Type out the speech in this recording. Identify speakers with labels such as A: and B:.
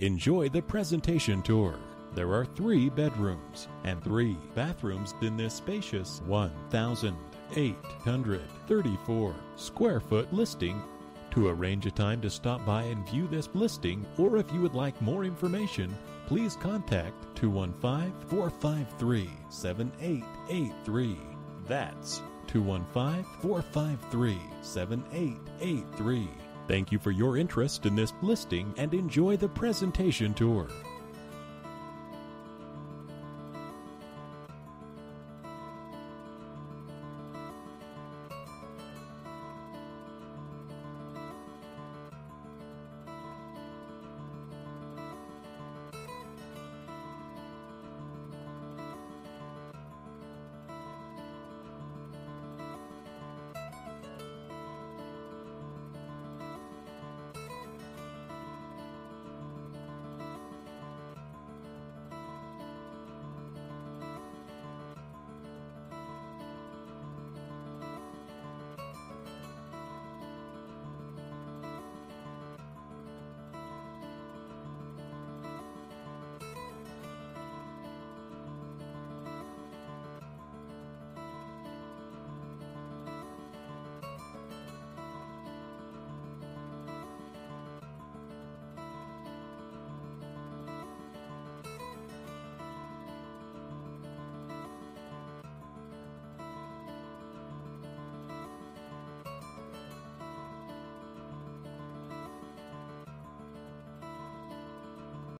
A: Enjoy the presentation tour. There are three bedrooms and three bathrooms in this spacious 1,834 square foot listing. To arrange a time to stop by and view this listing, or if you would like more information, please contact 215 453 7883. That's 215 453 7883. Thank you for your interest in this listing and enjoy the presentation tour.